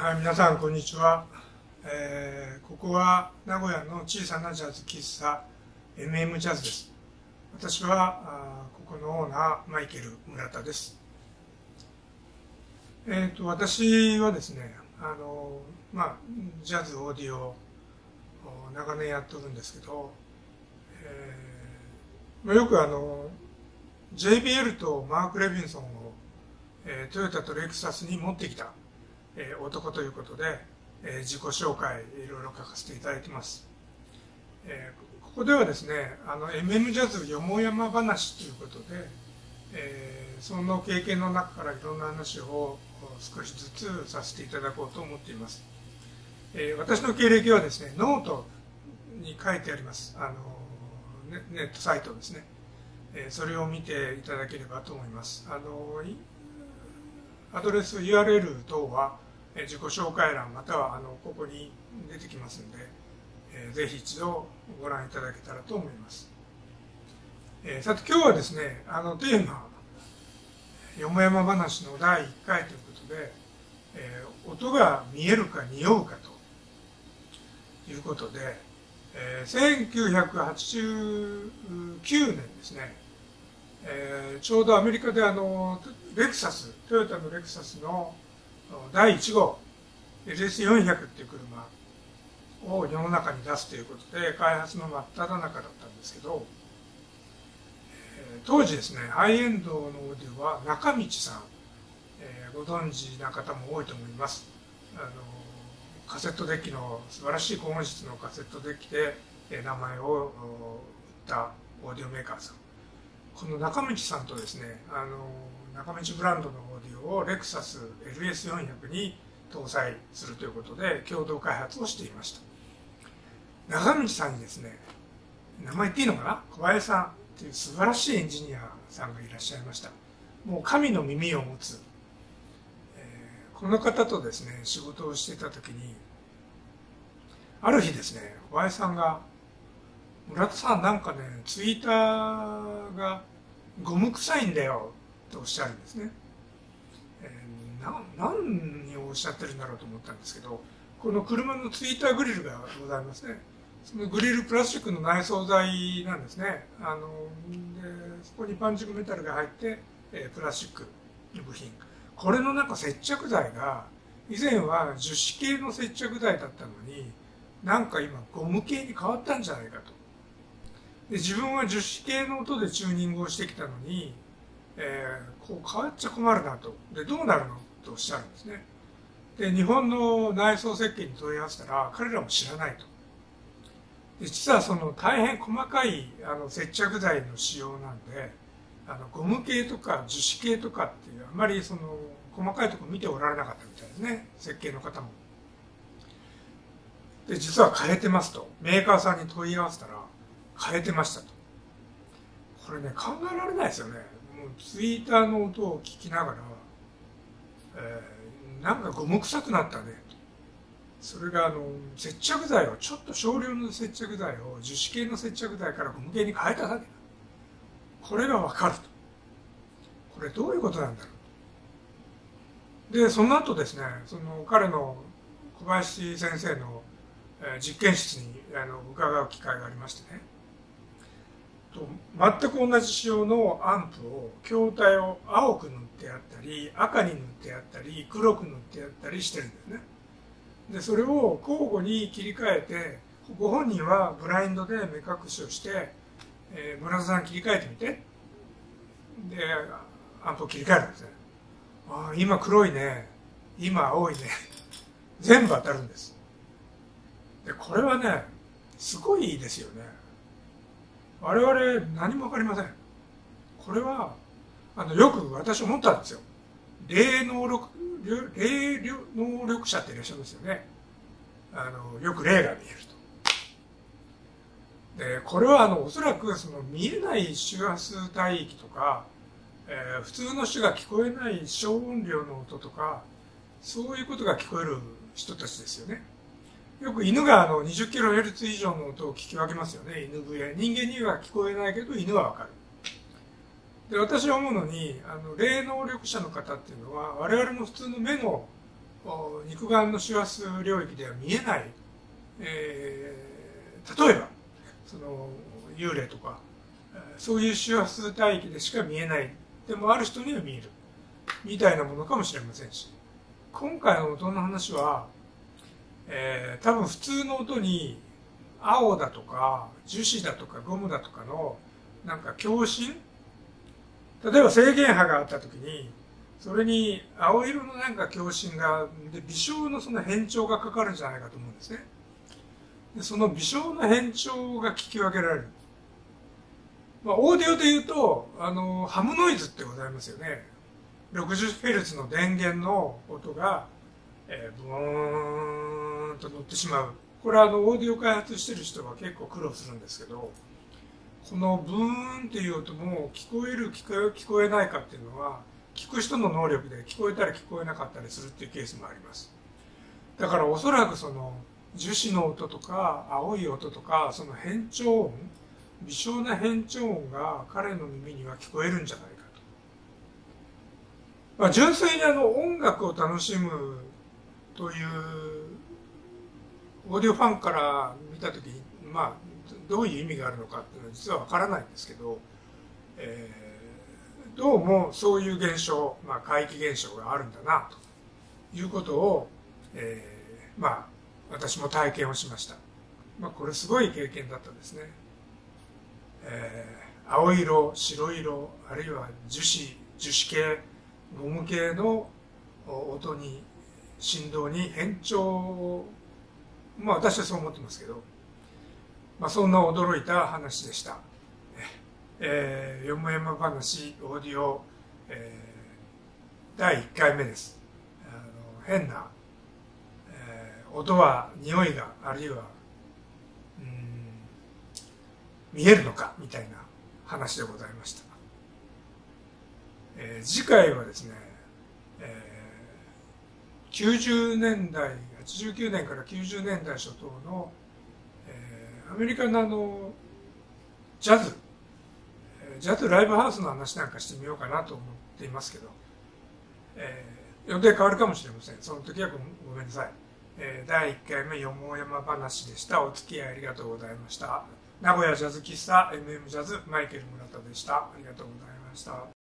はい、皆さんこんにちは、えーここは名古屋の小さなジャズ喫茶 MM ジャズです。私はあここのオーナーマイケル村田です。えっ、と私はですねあのまあジャズオーディオを長年やってるんですけど、えーまあよくあの JBL とマーク・レビンソンを、えートヨタとレクサスに持ってきたえー男ということで、えー自己紹介いろいろ書かせていただいてます、えーここではですねあの MM ジャズよもやま話ということで、えーその経験の中からいろんな話を少しずつさせていただこうと思っています、えー私の経歴はですねノートに書いてあります。あのネネットサイトですね、えそれを見ていただければと思います。あのアドレス URL 等は自己紹介欄またはあのここに出てきますので、えーぜひ一度ご覧いただけたらと思います、えーさて今日はですねあのテーマ「よもやま話」の第1回ということで、えー音が見えるか匂うかということで、えー1989年ですねえちょうどアメリカであのレクサストヨタのレクサスの第1号 LS400 っていう車を世の中に出すということで開発の真っ只中だったんですけど、え当時ですねハイエンドのオーディオは中道さん、えーご存知な方も多いと思います。あのカセットデッキの素晴らしい高音質のカセットデッキで、え名前を売ったオーディオメーカーさん。この中道さんとですねあの中道ブランドのオーディオをレクサス LS400 に搭載するということで共同開発をしていました。中道さんにですね名前言っていいのかな？小林さんっていう素晴らしいエンジニアさんがいらっしゃいました。もう神の耳を持つ、えーこの方とですね仕事をしていた時にある日ですね小林さんが村田さんなんかねツイッターがゴム臭いんだよ。とおっしゃるんですね、えー何をおっしゃってるんだろうと思ったんですけどこの車のツイッターグリルがございますね。そのグリルプラスチックの内装材なんですね。あのでそこにパンチングメタルが入って、えープラスチックの部品。これのなんか接着剤が以前は樹脂系の接着剤だったのになんか今ゴム系に変わったんじゃないかと。で自分は樹脂系の音でチューニングをしてきたのに、えーこう変わっちゃ困るなと。でどうなるのとおっしゃるんですね。で日本の内装設計に問い合わせたら彼らも知らないと。で実はその大変細かいあの接着剤の使用なんであのゴム系とか樹脂系とかっていうあまりその細かいとこ見ておられなかったみたいですね。設計の方も。で実は変えてますと。メーカーさんに問い合わせたら変えてましたと。これね考えられないですよね。もうツイッターの音を聞きながら、えーなんかゴム臭くなったね。それがあの接着剤をちょっと少量の接着剤を樹脂系の接着剤からゴム系に変えただけだ。これがわかると。これどういうことなんだろう。でその後ですねその彼の小林先生の実験室にあの伺う機会がありましてね。全く同じ仕様のアンプを筐体を青く塗ってあったり赤に塗ってあったり黒く塗ってあったりしてるんですね。でそれを交互に切り替えてご本人はブラインドで目隠しをして、えー村田さん切り替えてみて。でアンプを切り替えるんですね。ああ今黒いね。今青いね。全部当たるんです。でこれはねすごいですよね。我々何も分かりません。これはあのよく私思ったんですよ。霊能力霊能力者っていらっしゃいますよね。あのよく霊が見えると。でこれはあのおそらくその見えない周波数帯域とか、えー普通の人が聞こえない小音量の音とかそういうことが聞こえる人たちですよね。よく犬があの 20kHz 以上の音を聞き分けますよね。犬笛人間には聞こえないけど犬はわかる。で私は思うのにあの霊能力者の方っていうのは我々の普通の目の肉眼の周波数領域では見えない、えー、例えばその幽霊とかそういう周波数帯域でしか見えない。でもある人には見える。みたいなものかもしれませんし。今回の音の話は、えー、多分普通の音に青だとか樹脂だとかゴムだとかのなんか共振？例えば制限波があった時にそれに青色のなんか共振がで微小のその変調がかかるんじゃないかと思うんですね。でその微小な変調が聞き分けられる。まあ、オーディオで言うとあのハムノイズってございますよね。60Hz の電源の音が、えー、ブーン。乗ってしまう。これはあのオーディオ開発してる人は結構苦労するんですけどこのブーンっていう音も聞こえる聞こえ聞こえないかっていうのは聞く人の能力で聞こえたり聞こえなかったりするっていうケースもあります。だからおそらくその樹脂の音とか青い音とかその変調音微小な変調音が彼の耳には聞こえるんじゃないかと、まあ、純粋にあの音楽を楽しむというオーディオファンから見た時にまあどういう意味があるのかっていうのは実はわからないんですけど、えー、どうもそういう現象、まあ、怪奇現象があるんだなということを、えー、まあ私も体験をしました。まあ、これすごい経験だったですね。えー、青色、白色、あるいは樹脂、樹脂系、ゴム系の音に、振動に変調まあ私はそう思ってますけど、まあ、そんな驚いた話でした。えー、よもやま話オーディオ、えー、第1回目です。あの変な、えー、音は匂いがあるいは見えるのかみたいな話でございました。えー、次回はですね、えー、90年代89年から90年代初頭のえアメリカのあのジャズジャズライブハウスの話なんかしてみようかなと思っていますけど、えー、予定変わるかもしれません。その時はごめんなさい、えー、第1回目よもやま話でした。お付き合いありがとうございました。名古屋ジャズ喫茶 MM ジャズマイケル村田でした。ありがとうございました。